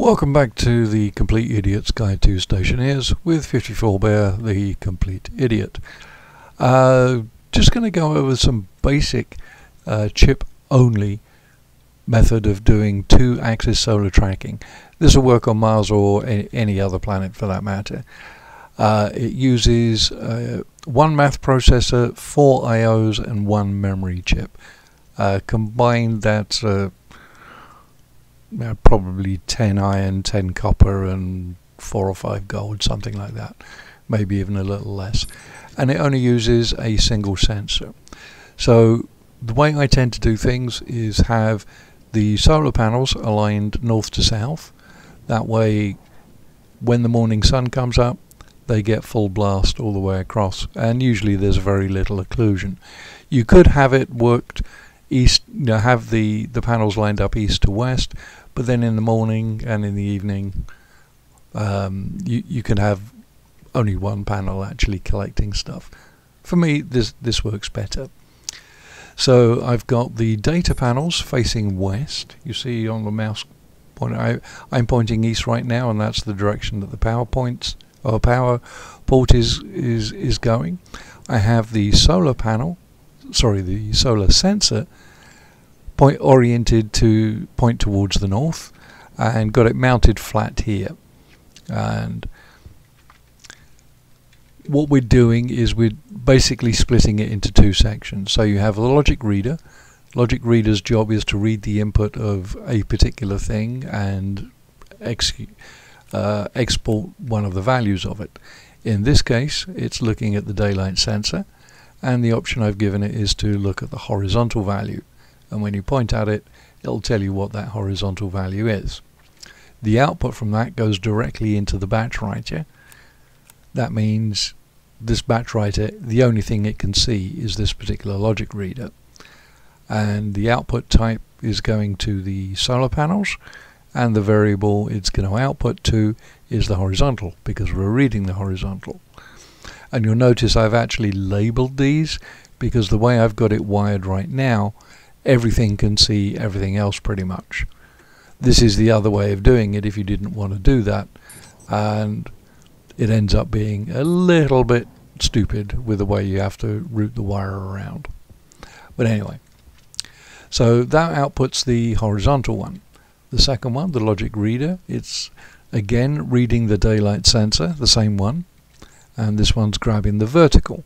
Welcome back to the Complete Idiot's Guide to Stationeers with 54 Bear, the Complete Idiot. Uh, just going to go over some basic uh, chip only method of doing two axis solar tracking. This will work on Mars or any other planet for that matter. Uh, it uses uh, one math processor, four IOs and one memory chip. Uh, combined that's uh, probably 10 iron, 10 copper, and 4 or 5 gold, something like that. Maybe even a little less. And it only uses a single sensor. So the way I tend to do things is have the solar panels aligned north to south. That way, when the morning sun comes up, they get full blast all the way across. And usually there's very little occlusion. You could have it worked east, you know, have the, the panels lined up east to west, but then in the morning and in the evening, um, you you can have only one panel actually collecting stuff. For me, this this works better. So I've got the data panels facing west. You see on the mouse pointer, I, I'm pointing east right now, and that's the direction that the power points or power port is is is going. I have the solar panel, sorry, the solar sensor point oriented to point towards the north and got it mounted flat here. And what we're doing is we're basically splitting it into two sections. So you have the logic reader. Logic reader's job is to read the input of a particular thing and uh, export one of the values of it. In this case it's looking at the daylight sensor and the option I've given it is to look at the horizontal value and when you point at it it'll tell you what that horizontal value is. The output from that goes directly into the batch writer. That means this batch writer, the only thing it can see is this particular logic reader. And the output type is going to the solar panels and the variable it's going to output to is the horizontal because we're reading the horizontal. And you'll notice I've actually labeled these because the way I've got it wired right now everything can see everything else pretty much. This is the other way of doing it if you didn't want to do that and it ends up being a little bit stupid with the way you have to route the wire around. But anyway, so that outputs the horizontal one. The second one, the logic reader, it's again reading the daylight sensor, the same one, and this one's grabbing the vertical.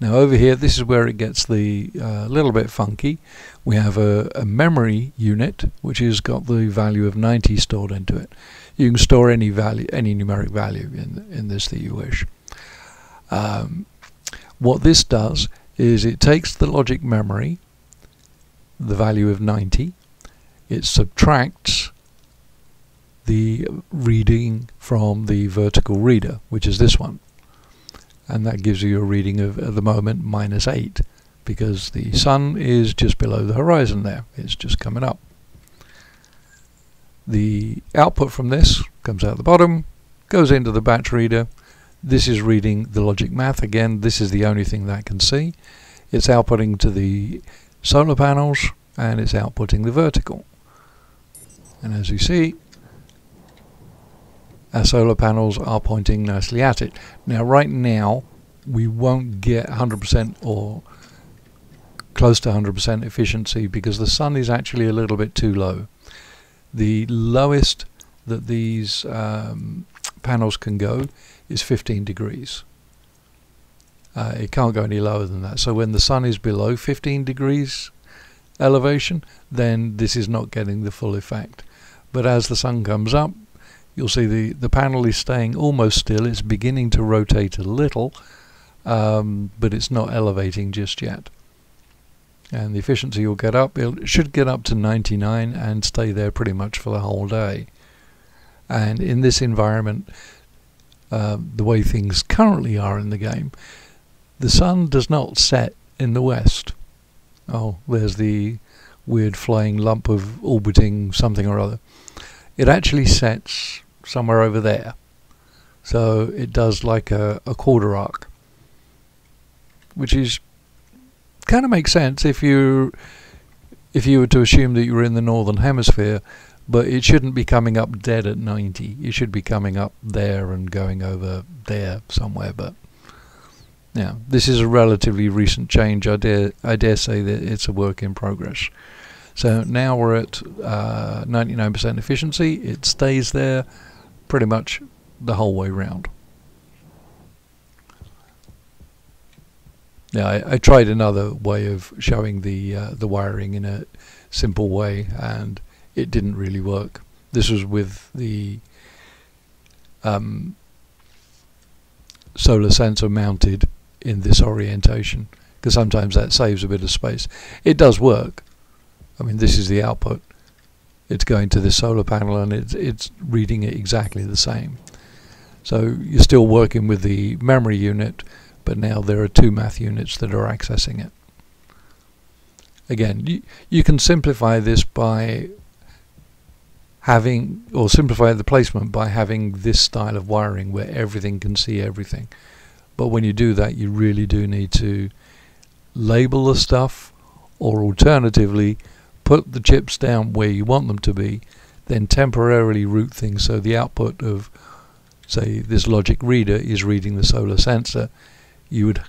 Now over here, this is where it gets the uh, little bit funky. We have a, a, memory unit which has got the value of 90 stored into it. You can store any value, any numeric value in in this that you wish. Um, what this does is it takes the logic memory, the value of 90, it subtracts the reading from the vertical reader, which is this one and that gives you a reading of at the moment minus 8 because the sun is just below the horizon there. It's just coming up. The output from this comes out the bottom goes into the batch reader. This is reading the logic math. Again this is the only thing that can see. It's outputting to the solar panels and it's outputting the vertical. And as you see our solar panels are pointing nicely at it. Now right now we won't get 100% or close to 100% efficiency because the sun is actually a little bit too low. The lowest that these um, panels can go is 15 degrees. Uh, it can't go any lower than that. So when the sun is below 15 degrees elevation, then this is not getting the full effect. But as the sun comes up, you'll see the, the panel is staying almost still. It's beginning to rotate a little, um, but it's not elevating just yet. And the efficiency will get up. It should get up to 99 and stay there pretty much for the whole day. And in this environment, uh, the way things currently are in the game, the sun does not set in the west. Oh, there's the weird flying lump of orbiting something or other. It actually sets somewhere over there. So it does like a, a quarter arc, which is kind of makes sense if you if you were to assume that you were in the northern hemisphere. but it shouldn't be coming up dead at 90. It should be coming up there and going over there somewhere. But yeah, this is a relatively recent change. I dare I dare say that it's a work in progress. So now we're at 99% uh, efficiency. It stays there pretty much the whole way round. Yeah, I, I, tried another way of showing the uh, the wiring in a simple way, and it didn't really work. This was with the um, solar sensor mounted in this orientation, because sometimes that saves a bit of space. It does work. I mean, this is the output. It's going to the solar panel, and it's it's reading it exactly the same. So you're still working with the memory unit but now there are two math units that are accessing it. Again, you, you can simplify this by having, or simplify the placement by having this style of wiring where everything can see everything. But when you do that, you really do need to label the stuff, or alternatively, put the chips down where you want them to be, then temporarily route things so the output of, say, this logic reader is reading the solar sensor you would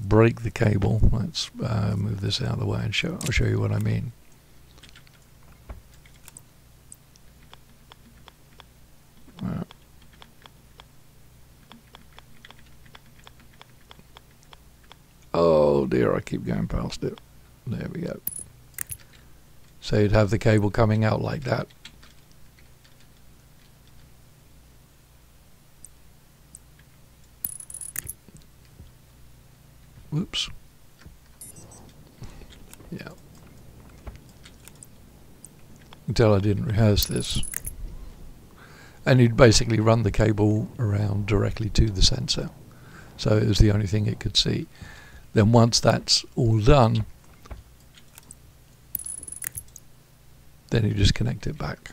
break the cable. Let's uh, move this out of the way and show, I'll show you what I mean. Oh dear, I keep going past it. There we go. So you'd have the cable coming out like that. Whoops. Yeah. Until I didn't rehearse this. And you'd basically run the cable around directly to the sensor. So it was the only thing it could see. Then once that's all done, then you just connect it back.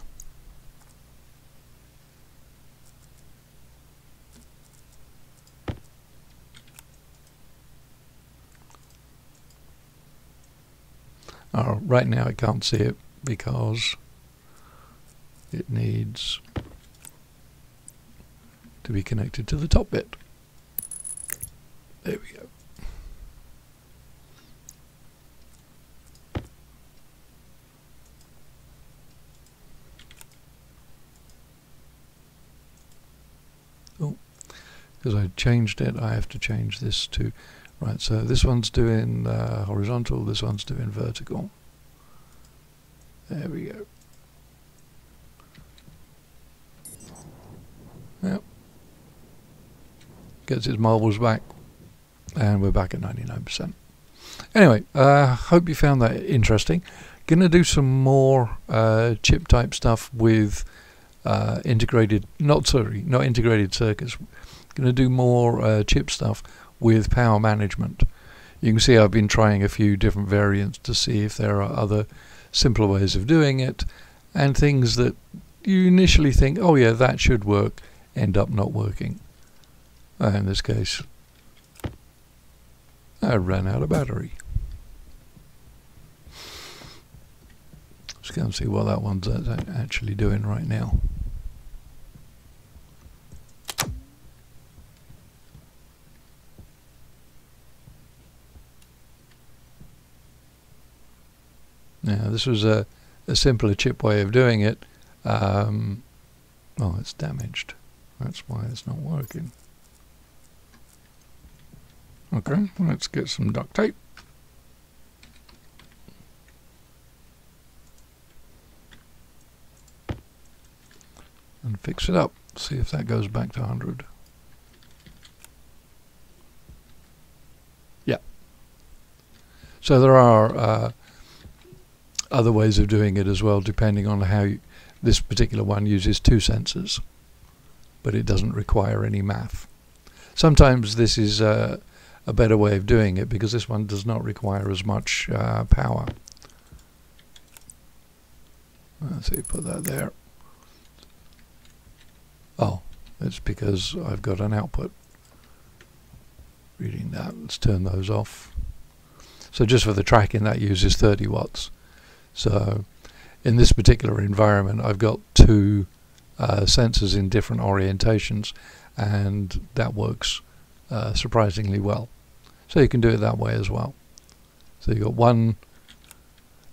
Uh, right now I can't see it because it needs to be connected to the top bit. There we go. Oh, because I changed it, I have to change this to Right, so this one's doing uh, horizontal, this one's doing vertical. There we go. Yep. Gets its marbles back. And we're back at 99%. Anyway, uh, hope you found that interesting. Gonna do some more uh, chip type stuff with uh, integrated, not sorry, not integrated circuits. Gonna do more uh, chip stuff with power management. You can see I've been trying a few different variants to see if there are other simpler ways of doing it and things that you initially think, oh yeah, that should work, end up not working. Uh, in this case, I ran out of battery. Let's go and see what that one's actually doing right now. Now this was a, a simpler chip way of doing it. Um, oh, it's damaged. That's why it's not working. Okay, let's get some duct tape. And fix it up. See if that goes back to 100. Yeah. So there are uh, other ways of doing it as well, depending on how you, this particular one uses two sensors, but it doesn't require any math. Sometimes this is a better way of doing it because this one does not require as much uh, power. Let's see, put that there. Oh, it's because I've got an output reading that. Let's turn those off. So just for the tracking, that uses 30 watts. So in this particular environment I've got two uh, sensors in different orientations and that works uh, surprisingly well. So you can do it that way as well. So you've got one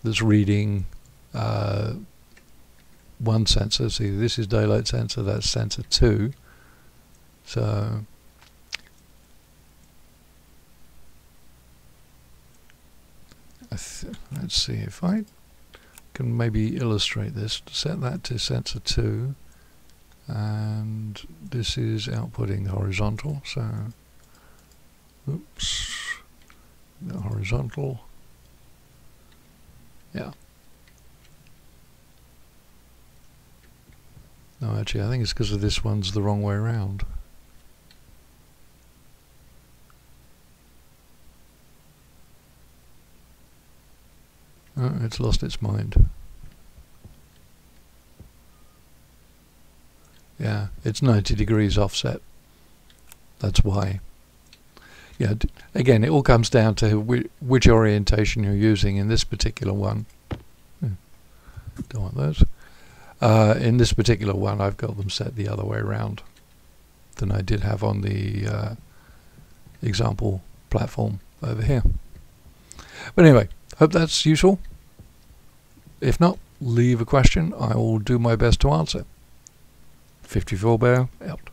that's reading uh, one sensor. See, this is daylight sensor, that's sensor 2. So let's see if I can maybe illustrate this. Set that to sensor 2 and this is outputting horizontal so oops horizontal. Yeah. No actually I think it's because of this one's the wrong way around it's lost its mind Yeah, it's 90 degrees offset. That's why. Yeah, again, it all comes down to whi which orientation you're using in this particular one. Hmm, don't want those. Uh, in this particular one, I've got them set the other way around than I did have on the uh, example platform over here. But anyway, hope that's useful. If not, leave a question. I will do my best to answer. 54 Bear out.